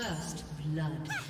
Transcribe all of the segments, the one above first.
First blood.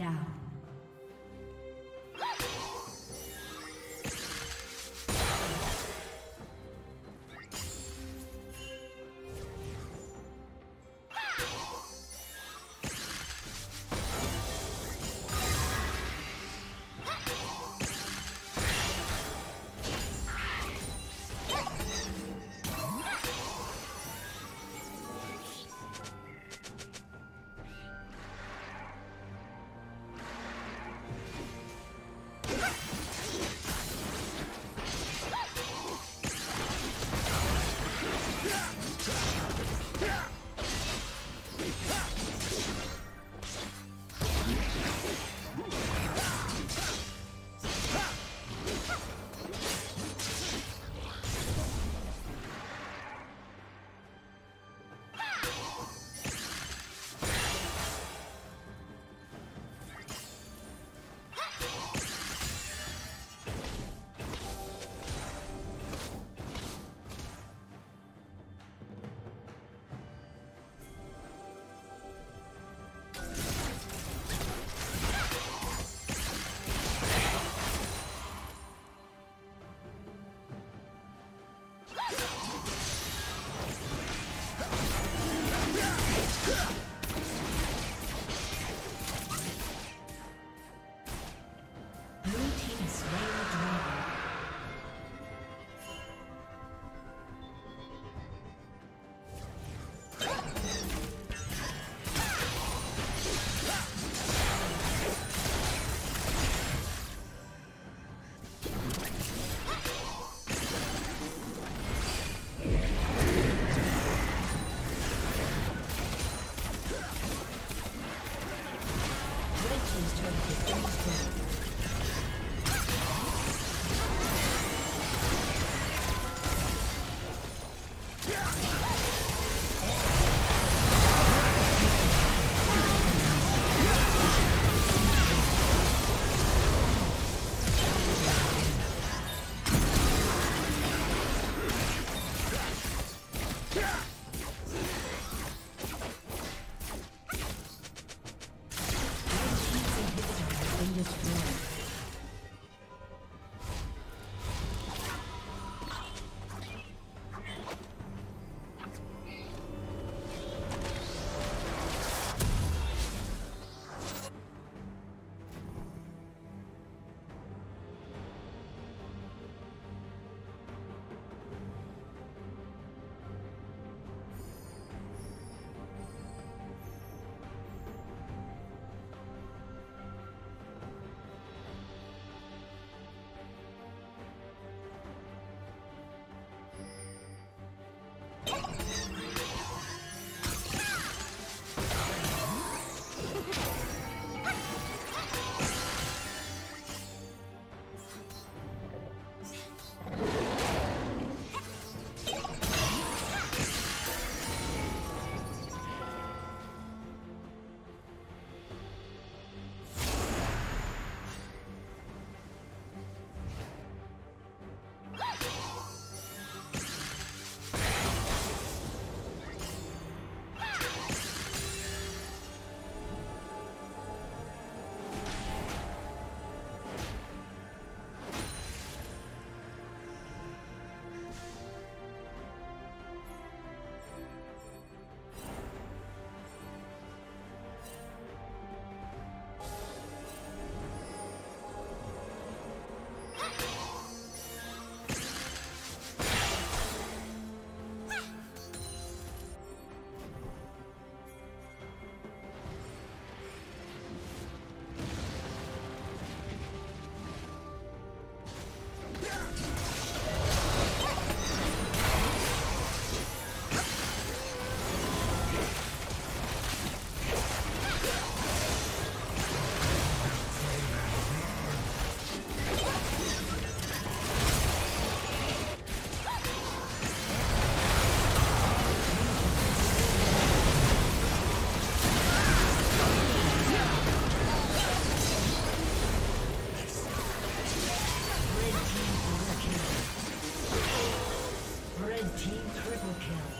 Down. Team triple kill.